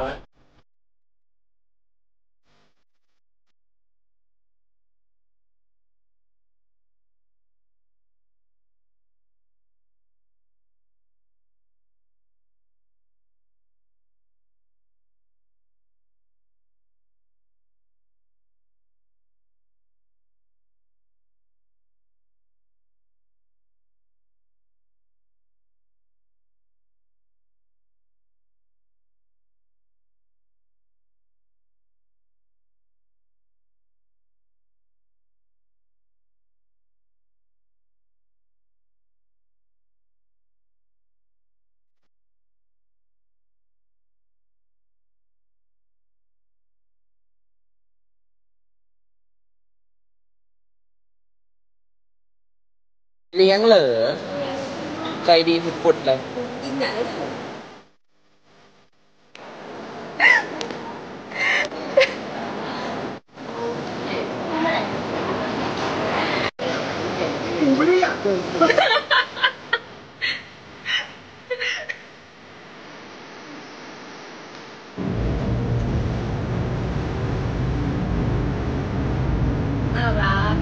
เอ เลี้ยงเหรอ ใจดีฝุดๆเลย กินหนังกูไม่ได้อยากเกินน่ารัก